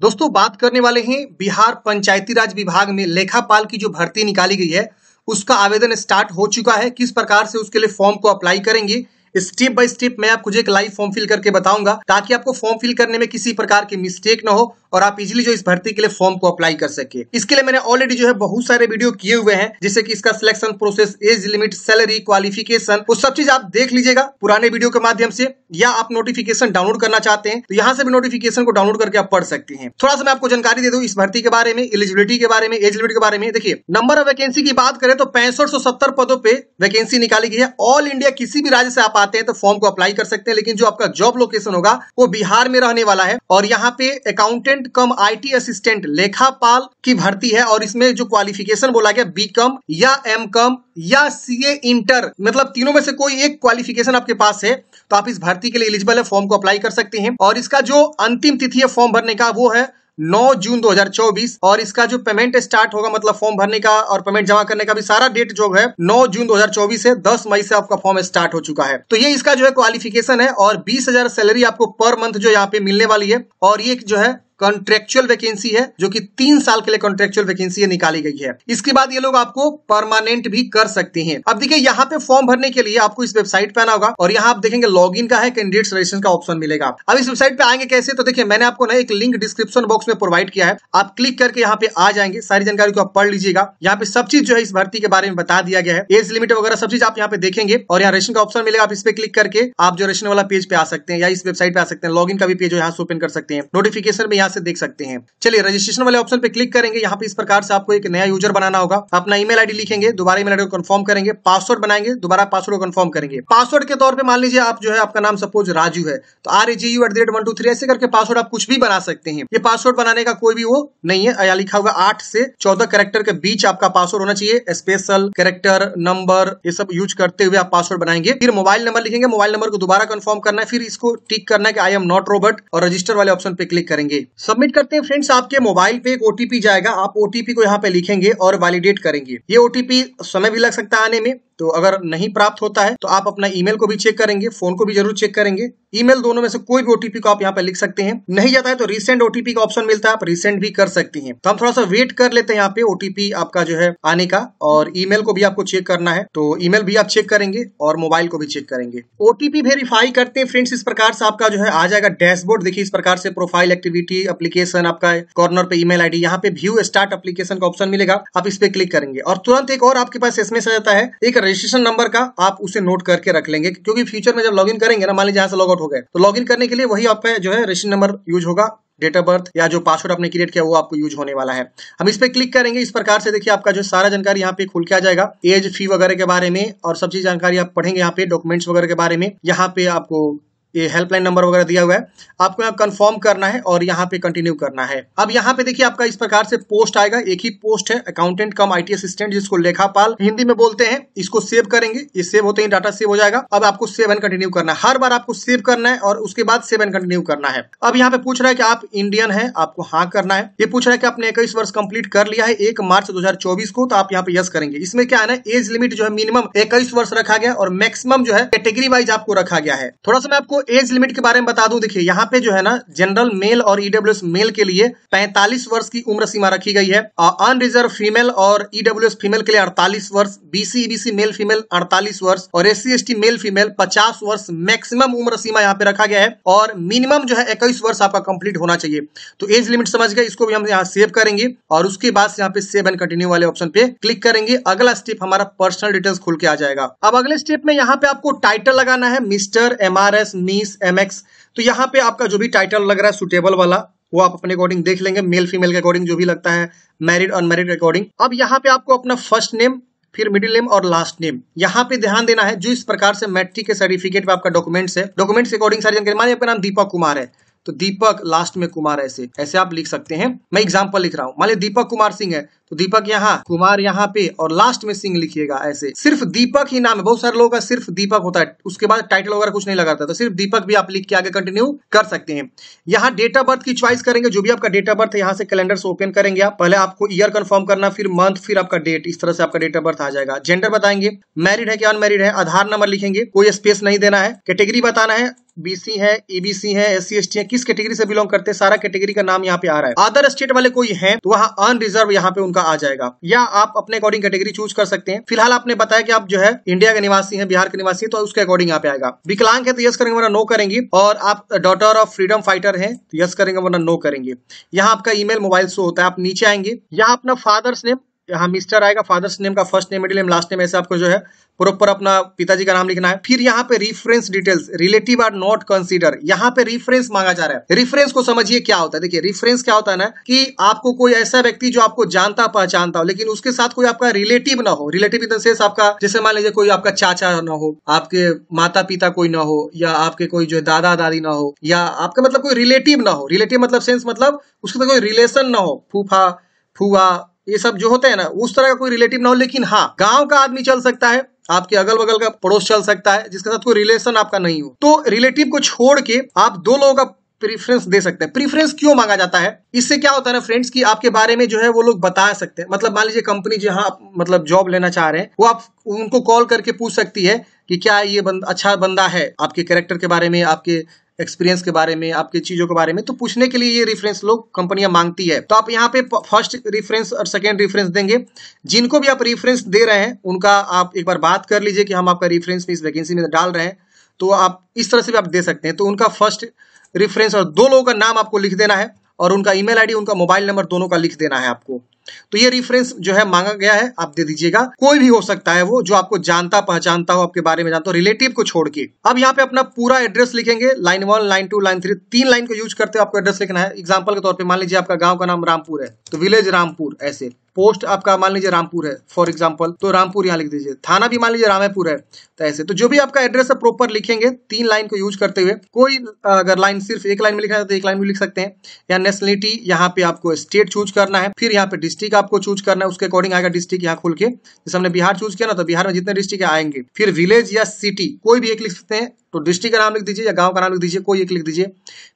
दोस्तों, बात करने वाले हैं बिहार पंचायती राज विभाग में लेखापाल की जो भर्ती निकाली गई है, उसका आवेदन स्टार्ट हो चुका है। किस प्रकार से उसके लिए फॉर्म को अप्लाई करेंगे, स्टेप बाय स्टेप मैं आपको एक लाइव फॉर्म फिल करके बताऊँगा, ताकि आपको फॉर्म फिल करने में किसी प्रकार की मिस्टेक ना हो। और आप इजिली जो इस भर्ती के लिए फॉर्म को अप्लाई कर सके। इसके लिए मैंने ऑलरेडी जो है बहुत सारे वीडियो किए हुए हैं जैसे कि इसका selection process age limit salary qualification वो सब चीज़ आप देख लीजिएगा पुराने वीडियो के माध्यम से, या आप नोटिफिकेशन डाउनलोड करना चाहते हैं तो यहाँ से भी नोटिफिकेशन को डाउनलोड करके आप पढ़ सकते हैं। थोड़ा सा मैं आपको जानकारी दे दूँ इस भर्ती के बारे में एलिजिबिलिटी के बारे में एज लिमिट के बारे में। देखिए नंबर ऑफ़ वैकेंसी की बात करें तो पैंसठ पदों पे वैकेंसी निकाली गई है। ऑल इंडिया किसी भी राज्य से आप आते हैं तो फॉर्म को अप्लाई कर सकते हैं, लेकिन जो आपका जॉब लोकेशन होगा, वो बिहार में रहने वाला है। और यहाँ पे अकाउंटेंट कम आईटी असिस्टेंट लेखापाल की भर्ती है और इसमें जो क्वालिफिकेशन बोला गया बी कम या एम कम या सीए इंटर मतलब तीनों में से कोई एक क्वालिफिकेशन आपके पास है तो आप इस भर्ती के लिए एलिजिबल है फॉर्म को अप्लाई कर सकते हैं। और इसका जो अंतिम तिथि है फॉर्म भरने का, वो है 9 जून 2024 और इसका जो पेमेंट स्टार्ट होगा मतलब फॉर्म भरने का और पेमेंट जमा करने का भी सारा डेट जो है 9 जून 2024 से 10 मई से आपका फॉर्म स्टार्ट हो चुका है। तो ये इसका जो है क्वालिफिकेशन है और बीस हज़ार सैलरी आपको पर मंथ जो यहाँ पे मिलने वाली है। और ये जो है कॉन्ट्रेक्चुअल वैकेंसी है, जो कि तीन साल के लिए कॉन्ट्रेक्चुअल वैकेंसी निकाली गई है। इसके बाद ये लोग आपको परमानेंट भी कर सकते हैं। अब देखिए, यहाँ पे फॉर्म भरने के लिए आपको इस वेबसाइट पे आना होगा और यहाँ आप देखेंगे लॉग का है कैंडिडेट रजिस्ट्रेशन का ऑप्शन मिलेगा। अब इस वेबसाइट पे आएँगे कैसे? तो देखिए, मैंने आपको ना एक लिंक डिस्क्रिप्शन बॉक्स में प्रोवाइड किया है। आप क्लिक करके यहाँ पे आ जाएँगे। सारी जानकारी को आप पढ़ लीजिएगा। यहाँ पे सब चीज़ जो है इस भर्ती के बारे में बता दिया गया है। एज लिमिट वगैरह सब चीज़ आप यहाँ पे देखेंगे और यहाँ रेशन का ऑप्शन मिलेगा। आप इस पे क्लिक करके आप जो रेशन वाला पेज पे आ सकते हैं या इस वेबसाइट पे आ सकते हैं। लॉग का भी पेज यहाँ से ओपन कर सकते हैं। नोटिफिकेशन में यहाँ से देख सकते हैं। चलिए रजिस्ट्रेशन वाले ऑप्शन पे क्लिक करेंगे। यहाँ पे इस प्रकार से आपको एक नया यूज़र बनाना होगा। अपना ईमेल आईडी लिखेंगे, दोबारा ईमेल आईडी को कंफर्म करेंगे पासवर्ड बनाएँगे, दोबारा पासवर्ड को कंफर्म करेंगे। पासवर्ड के तौर पे मान लीजिए आप जो है, आपका नाम सपोज़ राजू है। तो R G U at the one two three ऐसे करके पासवर्ड आप कुछ भी बना सकते हैं। ये पासवर्ड बनाने का कोई भी वो नहीं है। यहाँ लिखा होगा आठ से चौदह करेक्टर के बीच आपका पासवर्ड होना चाहिए। स्पेशल करेक्टर नंबर ये सब यूज़ करते हुए आप पासवर्ड बनाएँगे। फिर मोबाइल नंबर लिखेंगे। मोबाइल नंबर को दोबारा कंफर्म करना है। फिर इसको टिक करना है कि आई एम नॉट रोबोट और रजिस्टर वाले ऑप्शन पे क्लिक करेंगे। सबमिट करते हैं फ्रेंड्स आपके मोबाइल पे एक ओटीपी जाएगा। आप ओटीपी को यहाँ पे लिखेंगे और वैलिडेट करेंगे। ये ओटीपी समय भी लग सकता है आने में। तो अगर नहीं प्राप्त होता है तो आप अपना ईमेल को भी चेक करेंगे, फ़ोन को भी ज़रूर चेक करेंगे। ईमेल दोनों में से कोई भी ओटीपी को आप यहाँ पे लिख सकते हैं। नहीं जाता है तो रिसेंट ओटीपी का ऑप्शन मिलता है, आप रिसेंट भी कर सकते हैं। तो हम थोड़ा सा वेट कर लेते हैं यहाँ पे ओटीपी आपका जो है आने का, और ईमेल को भी आपको चेक करना है। तो ईमेल भी आप चेक करेंगे और मोबाइल को भी चेक करेंगे। ओटीपी वेरीफाई करते हैं फ्रेंड्स इस प्रकार से आपका जो है आ जाएगा डैशबोर्ड देखिए, इस प्रकार से प्रोफ़ाइल एक्टिविटी एप्लीकेशन आपका कॉर्नर पे ईमेल आईडी यहाँ पे व्यू स्टार्ट एप्लीकेशन का ऑप्शन मिलेगा। आप इस पे क्लिक करेंगे और तुरंत एक और आपके पास एसएमएस आ जाता है। एक रजिस्ट्रेशन नंबर का आप उसे नोट करके रख लेंगे, क्योंकि फ्यूचर में जब लॉगिन करेंगे ना, मान लीजिए यहाँ से लॉग आउट हो गए तो लॉगिन करने के लिए वही आपका जो है रजिस्ट्रेशन नंबर यूज़ होगा डेट ऑफ़ बर्थ या जो पासवर्ड आपने क्रिएट किया, वो आपको यूज़ होने वाला है। हम इस पर क्लिक करेंगे, इस प्रकार से देखिए आपका जो सारा जानकारी यहाँ पे खुल के आ जाएगा। एज फ़ी वगैरह के बारे में और सब चीज़ जानकारी आप पढ़ेंगे यहाँ पे डॉक्यूमेंट्स वगैरह के बारे में, यहाँ पे आपको ये हेल्पलाइन नंबर वगैरह दिया हुआ है। आपको यहाँ कंफर्म करना है और यहाँ पे कंटिन्यू करना है। अब यहाँ पे देखिए आपका इस प्रकार से पोस्ट आएगा। एक ही पोस्ट है अकाउंटेंट कम आईटी असिस्टेंट जिसको लेखापाल हिंदी में बोलते हैं, इसको सेव करेंगे। ये सेव होते ही डाटा सेव हो जाएगा। अब आपको सेव एंड कंटिन्यू करना है। हर बार आपको सेव करना है और उसके बाद सेव एंड कंटिन्यू करना है। अब यहाँ पे पूछ रहा है कि आप इंडियन है, आपको हाँ करना है। ये पूछ रहा है कि आपने इक्कीस वर्ष कंप्लीट कर लिया है, एक मार्च दो हज़ार चौबीस को तो आप यहाँ पे यस करेंगे। इसमें क्या है एज लिमिट जो है मिनिमम इक्कीस वर्ष रखा गया और मैक्सिमम जो है कैटेगरी वाइज आपको रखा गया है। थोड़ा सा मैं आपको एज लिमिट के बारे में बता दूँ, देखिए, यहाँ पे जो है ना जनरल मेल और ईडब्ल्यू e मेल के लिए 45 वर्ष की उम्र सीमा रखी गई है। अनरिजर्व फीमेल और ईडब्ल्यू फीमेल के लिए 48 वर्ष बीसी ईबीसी मेल फीमेल 48 वर्ष और एस सी मेल फीमेल 50 वर्ष मैक्सिमम उम्र सीमा यहाँ पे रखा गया है और मिनिमम जो है इक्कीस वर्ष आपका कंप्लीट होना चाहिए। तो एज लिमिट समझ गए, इसको भी हम यहाँ सेव करेंगे और उसके बाद यहाँ पे सेव एंड कंटिन्यू वाले ऑप्शन पे क्लिक करेंगे। अगला स्टेप हमारा पर्सनल डिटेल्स खुल के आ जाएगा। अब अगले स्टेप में यहाँ पे आपको टाइटल लगाना है mister M miss M X तो यहाँ पे आपका जो भी टाइटल लग रहा है सुटेबल वाला, वो आप अपने अकॉर्डिंग देख लेंगे मेल फीमेल के अकॉर्डिंग जो भी लगता है मैरिड अनमेरिड अकॉर्डिंग अब यहाँ पे आपको अपना फ़र्स्ट नेम फिर मिडिल नेम और लास्ट नेम यहाँ पे ध्यान देना है, जो इस प्रकार से मैट्रिक के सर्टिफिकेट पे आपका डॉक्यूमेंट्स है डॉक्यूमेंट्स अकॉर्डिंग सारी जानकारी। मानिए आपका नाम दीपक कुमार है। तो दीपक लास्ट में कुमार ऐसे ऐसे आप लिख सकते हैं। मैं एग्ज़ाम्पल लिख रहा हूँ। मान दीपक कुमार सिंह है तो दीपक यहाँ, कुमार यहाँ पे, और लास्ट में सिंह लिखिएगा ऐसे। सिर्फ़ दीपक ही नाम है, बहुत सारे लोगों का सिर्फ़ दीपक होता है। उसके बाद टाइटल वगैरह कुछ नहीं लगाता तो सिर्फ़ दीपक भी आप लिख के आगे कंटिन्यू कर सकते हैं। यहाँ डेट ऑफ़ बर्थ की चॉइस करेंगे, जो भी आपका डेट ऑफ़ बर्थ है, यहाँ से कैलेंडर से ओपन करेंगे आप। पहले आपको ईयर कन्फर्म करना, फिर मंथ फिर आपका डेट इस तरह से आपका डेट ऑफ़ बर्थ आ जाएगा। जेंडर बताएँगे। मैरिड है कि अनमेरिड है? आधार नंबर लिखेंगे। कोई स्पेस नहीं देना है। कैटेगरी बताना है। बीसी है ईबीसी है एस सी है, किस कैटेगरी से बिलोंग करते हैं, सारा कैटेगरी का नाम यहाँ पे आ रहा है। अदर स्टेट वाले कोई है तो वहाँ अनरिजर्व यहाँ पे उनका आ जाएगा। या आप अपने अकॉर्डिंग कैटेगरी चूज़ कर सकते हैं। फ़िलहाल आपने बताया कि आप जो है इंडिया के निवासी है, बिहार के निवासी है तो उसके अकॉर्डिंग यहाँ पे आएगा। विकलांग है तो यस करेंगे, वरना नो करेंगे। और आप डॉटर ऑफ़ फ्रीडम फाइटर है तो यस करेंगे, वरना नो करेंगे। यहाँ आपका ईमेल मोबाइल शो होता है, आप नीचे आएँगे। यहाँ अपना फादर्स नेम यहाँ मिस्टर आएगा फादर्स नेम का first name middle name last name ऐसे आपको जो है प्रॉपर अपना पिताजी का नाम लिखना है। फिर यहाँ पे reference details relative are not consider यहाँ पे रिफरेंस मांगा जा रहा है। रेफरेंस को समझिए क्या होता है। देखिए रेफरेंस क्या होता है ना, कि आपको कोई ऐसा व्यक्ति जो आपको जानता, पहचानता हो, लेकिन उसके साथ कोई आपका रिलेटिव ना हो। रिलेटिव इन सेंस आपका, जैसे मान लीजिए कोई आपका चाचा ना हो, आपके माता पिता कोई ना हो, या आपके कोई जो दादा दादी ना हो, या आपका मतलब कोई रिलेटिव ना हो। रिलेटिव मतलब सेंस मतलब उसके साथ कोई रिलेशन ना हो। फूफा, फुआ ये सब जो होते हैं ना उस तरह का कोई रिलेटिव ना हो लेकिन हाँ गाँव का आदमी चल सकता है आपके अगल बगल का पड़ोस चल सकता है जिसके साथ कोई रिलेशन आपका नहीं हो। तो रिलेटिव को छोड़ के आप दो लोगों का प्रीफरेंस दे सकते हैं। प्रीफरेंस क्यों मांगा जाता है? इससे क्या होता है ना फ्रेंड्स कि आपके बारे में जो है वो लोग बता सकते हैं। मतलब मान लीजिए कंपनी जहाँ आप मतलब जॉब लेना चाह रहे हैं वो आप उनको कॉल करके पूछ सकती है कि क्या ये बंद, अच्छा बंदा है? आपके कैरेक्टर के बारे में आपके एक्सपीरियंस के बारे में, आपके चीज़ों के बारे में तो पूछने के लिए ये रेफरेंस लोग कंपनियाँ मांगती है। तो आप यहाँ पे फ़र्स्ट रेफरेंस और सेकेंड रेफरेंस देंगे। जिनको भी आप रेफरेंस दे रहे हैं, उनका आप एक बार बात कर लीजिए कि हम आपका रेफरेंस इस वैकेंसी में डाल रहे हैं। तो आप इस तरह से भी आप दे सकते हैं। तो उनका फ़र्स्ट रेफरेंस और दो लोगों का नाम आपको लिख देना है और उनका ईमेल आईडी उनका मोबाइल नंबर दोनों का लिख देना है आपको। तो ये रिफरेंस जो है मांगा गया है, आप दे दीजिएगा। कोई भी हो सकता है वो जो आपको जानता, पहचानता हो, आपके बारे में जानता हो रिलेटिव को छोड़ के। अब यहाँ पे अपना पूरा एड्रेस लिखेंगे line one line two line three तीन लाइन को यूज़ करते हो आपको एड्रेस लिखना है। एग्ज़ाम्पल के तौर पर मान लीजिए आपका गाँव का नाम रामपुर है तो विलेज रामपुर, ऐसे। पोस्ट आपका मान लीजिए रामपुर है फॉर एग्ज़ाम्पल तो रामपुर यहाँ लिख दीजिए। थाना भी मान लीजिए रामेपुर है तो ऐसे। तो जो भी आपका एड्रेस है प्रॉपर लिखेंगे, तीन लाइन को यूज़ करते हुए। कोई अगर लाइन सिर्फ़ एक लाइन में लिखा है तो एक लाइन में लिख सकते हैं। या नेशनलिटी यहाँ पे आपको स्टेट चूज़ करना है, फिर यहाँ पे डिस्ट्रिक्ट आपको चूज़ करना है, उसके अकॉर्डिंग आएगा डिस्ट्रिक्ट यहाँ खोल के। जैसे हमने बिहार चूज़ किया ना तो बिहार में जितने डिस्ट्रिक्ट आएँगे, फिर विलेज या सिटी कोई भी एक लिख सकते हैं। तो डिस्ट्रिक्ट का नाम लिख दीजिए या गाँव का नाम लिख दीजिए, कोई एक लिख दीजिए।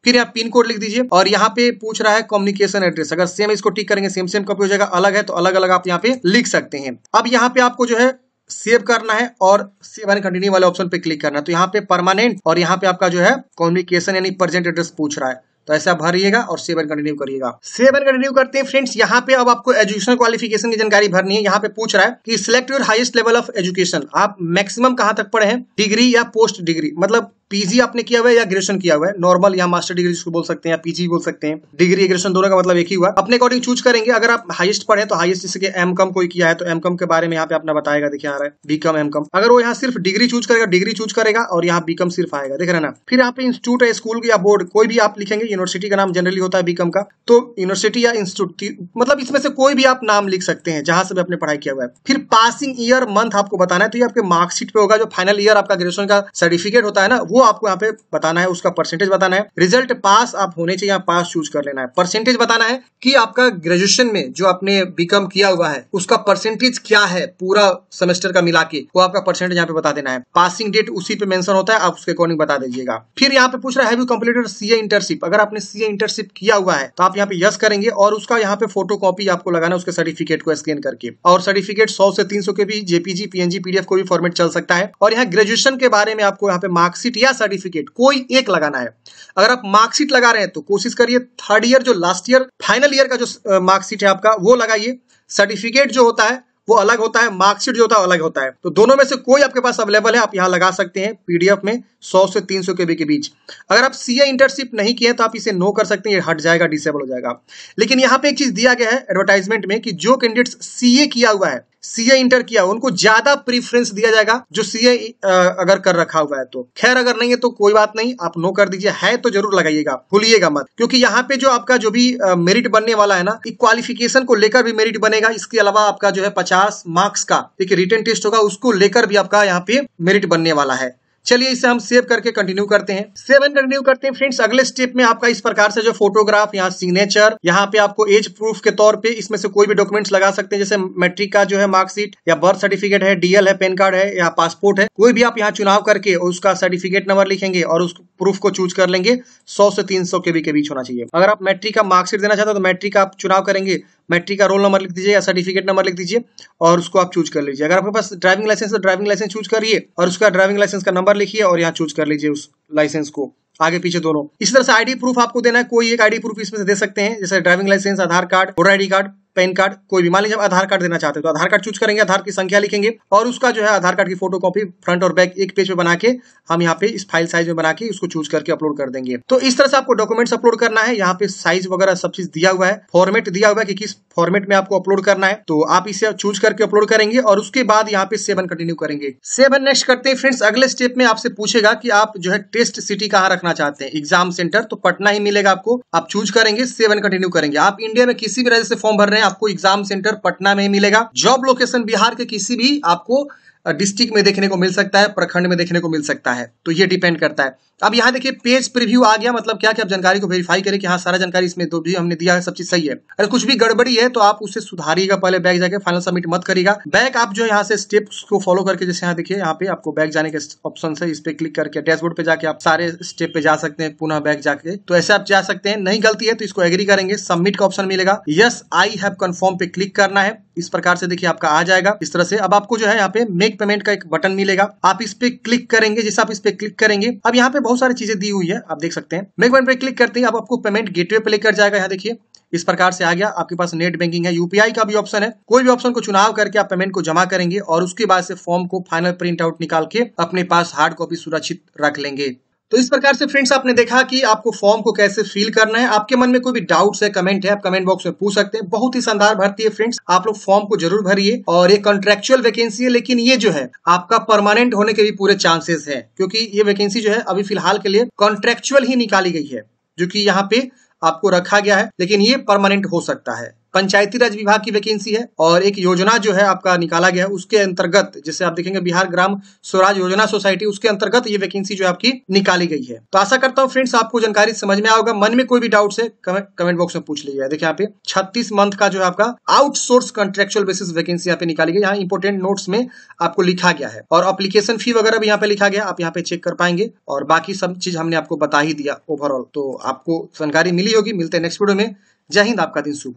फिर यहाँ पिन कोड लिख दीजिए और यहाँ पे पूछ रहा है कम्युनिकेशन एड्रेस अगर सेम इसको टिक करेंगे सेम सेम कॉपी हो जाएगा। अलग है तो अलग अलग आप यहाँ पे लिख सकते हैं। अब यहाँ पे आपको जो है सेव करना है और सेव एंड कंटिन्यू वाले ऑप्शन पे क्लिक करना है। तो यहाँ पे परमानेंट और यहाँ पे आपका जो है कम्युनिकेशन यानी प्रेजेंट एड्रेस पूछ रहा है। तो ऐसा भरिएगा और सेवन कंटिन्यू करिएगा सेवन कंटिन्यू करते हैं फ्रेंड्स यहाँ पे अब आपको एजुकेशन क्वालिफिकेशन की जानकारी भरनी है। यहाँ पे पूछ रहा है कि select your highest level of education आप मैक्सिमम कहाँ तक पढ़े हैं? डिग्री या पोस्ट डिग्री मतलब पीजी आपने किया हुआ है या ग्रेजुएशन किया हुआ है? नॉर्मल या मास्टर डिग्री जिसको बोल सकते हैं या पीजी बोल सकते हैं। डिग्री ग्रेजुएशन दोनों का मतलब एक ही हुआ। अपने अकॉर्डिंग चूज़ करेंगे। अगर आप हाईएस्ट पढ़े तो हाईएस्ट जैसे एम कम कोई किया है तो एम कम के बारे में यहाँ पे अपना बताएगा। देखिए आ रहा है बी एम कम अगर वो यहाँ सिर्फ़ डिग्री चूज़ करेगा डिग्री चूज़ करेगा और यहाँ बी कम सिर्फ़ आएगा। देख रहे ना? फिर यहाँ पे इंस्टीट्यूट है स्कूल या बोर्ड कोई भी आप लिखेंगे यूनिवर्सिटी का नाम जनरली होता है बी कम का। तो यूनिवर्सिटी या इंस्टीट्यूट मतलब इसमें से कोई भी आप नाम लिख सकते हैं, जहाँ से भी आपने पढ़ाई किया हुआ है। फिर पासिंग ईयर मंथ आपको बताना है तो ये आपके मार्कशीट पे होगा। जो फाइनल ईयर आपका ग्रेजुएशन का सर्टिफिकेट होता है ना वो आपको यहाँ पे बताना है, उसका परसेंटेज बताना है। रिज़ल्ट पास आप होने चाहिए पास चूज़ कर लेना है। परसेंटेज बताना है कि आपका ग्रेजुएशन में जो आपने बीकम किया हुआ है, उसका परसेंटेज क्या है पूरा सेमेस्टर का मिला के, वो आपका परसेंटेज यहाँ पे बता देना है। पासिंग डेट उसी पे मेंशन होता है, आप उसके अकॉर्डिंग बता दीजिएगा। फिर यहाँ पे पूछ रहा है कंप्लीटेड सीए इंटर्नशिप अगर आपने सीए इंटर्नशिप किया हुआ है तो आप यहाँ पे यस करेंगे और उसका यहाँ पे फ़ोटो कॉपी आपको लगाना उसके सर्टिफिकेट को स्कैन करके। और सर्टिफिकेट सौ से तीन के भी जेपीजी पीएनजी पीडीएफ को भी फॉर्मेट चल सकता है। और यहाँ ग्रेजुएशन के बारे में आपको यहाँ पे मार्कशीट या सर्टिफिकेट, कोई एक लगाना है। अगर आप मार्कशीट लगा रहे हैं तो कोशिश करिए थर्ड ईयर, जो लास्ट ईयर, फाइनल ईयर का जो मार्कशीट है आपका, वो लगाइए। सर्टिफिकेट जो होता है, वो अलग होता है, मार्कशीट जो होता है अलग होता है। तो दोनों में से कोई आपके पास अवेलेबल है, आप यहाँ लगा सकते हैं, पीडीएफ में 100 से 300 के बी के बीच। अगर आप सीए इंटर्नशिप नहीं किए तो आप इसे नो कर सकते हैं, ये हट जाएगा, डिसेबल हो जाएगा। लेकिन यहाँ पे एक चीज़ दिया गया है, एडवर्टाइजमेंट में, कि जो कैंडिडेट सीए किया हुआ है सीए इंटर किया, उनको ज़्यादा प्रीफरेंस दिया जाएगा, जो सीए अगर कर रखा हुआ है तो। खैर, अगर नहीं है तो कोई बात नहीं, आप नो कर दीजिए। है तो ज़रूर लगाइएगा, भूलिएगा मत। क्योंकि यहाँ पे जो आपका जो भी मेरिट बनने वाला है ना क्वालिफिकेशन को लेकर भी मेरिट बनेगा। इसके अलावा आपका जो है पचास मार्क्स का, एक रिटर्न टेस्ट होगा, उसको लेकर भी आपका यहाँ पे मेरिट बनने वाला है। चलिए इसे हम सेव करके कंटिन्यू करते हैं। सेव एंड कंटिन्यू करते हैं। फ्रेंड्स अगले स्टेप में आपका इस प्रकार से जो फोटोग्राफ यहाँ सिग्नेचर यहाँ पे आपको एज प्रूफ के तौर पे इसमें से कोई भी डॉक्यूमेंट्स लगा सकते हैं। जैसे मैट्रिक का जो है मार्कशीट या बर्थ सर्टिफिकेट है डीएल है पैन कार्ड है, या पासपोर्ट है, कोई भी आप यहाँ चुनाव करके उसका सर्टिफिकेट नंबर लिखेंगे और उस प्रूफ को चूज़ कर लेंगे 100 से 300 के बी के बीच होना चाहिए। अगर आप मैट्रिक का मार्कशीट देना चाहते हो तो मैट्रिक का आप चुनाव करेंगे। मैट्रिक का रोल नंबर लिख दीजिए या सर्टिफिकेट नंबर लिख दीजिए और उसको आप चूज़ कर लीजिए। अगर आपके पास ड्राइविंग लाइसेंस तो ड्राइविंग लाइसेंस चूज़ करिए और उसका ड्राइविंग लाइसेंस का नंबर लिखिए और यहाँ चूज़ कर लीजिए उस लाइसेंस को। आगे पीछे दोनों। इसी तरह से आईडी प्रूफ आपको देना है। कोई एक आईडी प्रूफ इसमें से दे सकते हैं, जैसे driving licence Aadhaar card voter ID card PAN card, कोई भी। मान लीजिए आधार कार्ड देना चाहते हैं तो आधार कार्ड चूज़ करेंगे, आधार की संख्या लिखेंगे और उसका जो है आधार कार्ड की फ़ोटो कॉपी फ्रंट और बैक एक पेज पे बना के हम यहाँ पे इस फ़ाइल साइज़ में बना के उसको चूज़ करके अपलोड कर देंगे। तो इस तरह से आपको डॉक्यूमेंट्स अपलोड करना है। यहाँ पे साइज़ वगैरह सब चीज़ दिया हुआ है फॉर्मेट दिया हुआ है कि किस फॉर्मेट में आपको अपलोड करना है। तो आप इसे चूज़ करके अपलोड करेंगे और उसके बाद यहाँ पे सेवन कंटिन्यू करेंगे। सेवन नेक्स्ट करते हैं फ्रेंड्स अगले स्टेप में आपसे पूछेगा कि आप जो है टेस्ट सिटी कहाँ रखना चाहते हैं। एग्ज़ाम सेंटर तो पटना ही मिलेगा आपको। आप चूज़ करेंगे सेवन कंटिन्यू करेंगे। आप इंडिया में किसी भी राज्य से फॉर्म भर रहे हैं आपको एग्ज़ाम सेंटर पटना में ही मिलेगा। जॉब लोकेशन बिहार के किसी भी आपको डिस्ट्रिक्ट में देखने को मिल सकता है, प्रखंड में देखने को मिल सकता है। तो ये डिपेंड करता है। अब यहाँ देखिए पेज प्रीव्यू आ गया मतलब क्या कि आप जानकारी को वेरीफाई करें कि हाँ सारा जानकारी इसमें दो भी हमने दिया है, सब चीज़ सही है। अगर कुछ भी गड़बड़ी है तो आप उसे सुधारिएगा पहले बैग जाके फाइनल सबमिट मत करिएगा। बैग आप जो यहाँ से स्टेप्स को फॉलो करके, जैसे यहाँ देखिए, यहाँ पे आपको बैग जाने के ऑप्शन है, इस पे क्लिक करके डैशबोर्ड पे जाके आप सारे स्टेप पे जा सकते हैं, पुनः बैग जाके। तो ऐसे आप जा सकते हैं, नहीं गलती है तो इसको एग्री करेंगे सबमिट का ऑप्शन मिलेगा। यस आई हैव कन्फर्म पे क्लिक करना है, इस प्रकार से देखिए आपका आ जाएगा, इस तरह से। अब आपको जो है, यहाँ पे मेक पेमेंट का एक बटन मिलेगा। आप इस पे क्लिक करेंगे, जैसे आप इस पे क्लिक करेंगे, अब यहाँ पे बहुत सारी चीज़ें दी हुई है, आप देख सकते हैं। मेक पेमेंट पे क्लिक करते हैं आप आपको पेमेंट गेटवे पे लेकर जाएगा। यहाँ देखिए, इस प्रकार से आ गया। आपके पास नेट बैंकिंग है यूपीआई का भी ऑप्शन है। कोई भी ऑप्शन को चुनाव करके आप पेमेंट को जमा करेंगे और उसके बाद से फॉर्म को फाइनल प्रिंट आउट निकाल के अपने पास हार्ड कॉपी सुरक्षित रख लेंगे। तो इस प्रकार से फ्रेंड्स आपने देखा कि आपको फॉर्म को कैसे फिल करना है। आपके मन में कोई भी डाउट्स है, कमेंट है, आप कमेंट बॉक्स में पूछ सकते हैं। बहुत ही शानदार भर्ती है फ्रेंड्स। आप लोग फॉर्म को ज़रूर भरिए और ये कॉन्ट्रेक्चुअल वैकेंसी है, लेकिन ये जो है, आपका परमानेंट होने के भी पूरे चांसेस है, क्योंकि ये वैकेंसी जो है, अभी फ़िलहाल के लिए कॉन्ट्रेक्चुअल ही निकाली गई है, जो कि यहाँ पे आपको रखा गया है, लेकिन ये परमानेंट हो सकता है। पंचायती राज विभाग की वैकेंसी है और एक योजना जो है आपका निकाला गया है, उसके अंतर्गत, जैसे आप देखेंगे बिहार ग्राम स्वराज योजना सोसाइटी, उसके अंतर्गत ये वैकेंसी जो आपकी निकाली गई है। तो आशा करता हूँ फ्रेंड्स आपको जानकारी समझ में आएगा मन में कोई भी डाउट है कमेंट बॉक्स में पूछ लीजिए देखिए यहाँ पे छत्तीस मंथ का जो है आपका आउटसोर्स कॉन्ट्रेक्चुअल बेसिस वैकेंसी यहाँ पे निकाली गई, यहाँ इंपोर्टेंट नोट्स में आपको लिखा गया है। और अप्लीकेशन फ़ी वगैरह भी यहाँ पे लिखा गया, आप यहाँ पे चेक कर पाएँगे। और बाकी सब चीज़ हमने आपको बता ही दिया ओवरऑल तो आपको जानकारी मिली होगी, मिलते हैं नेक्स्ट वीडियो में। जय हिंद, आपका दिन शुभ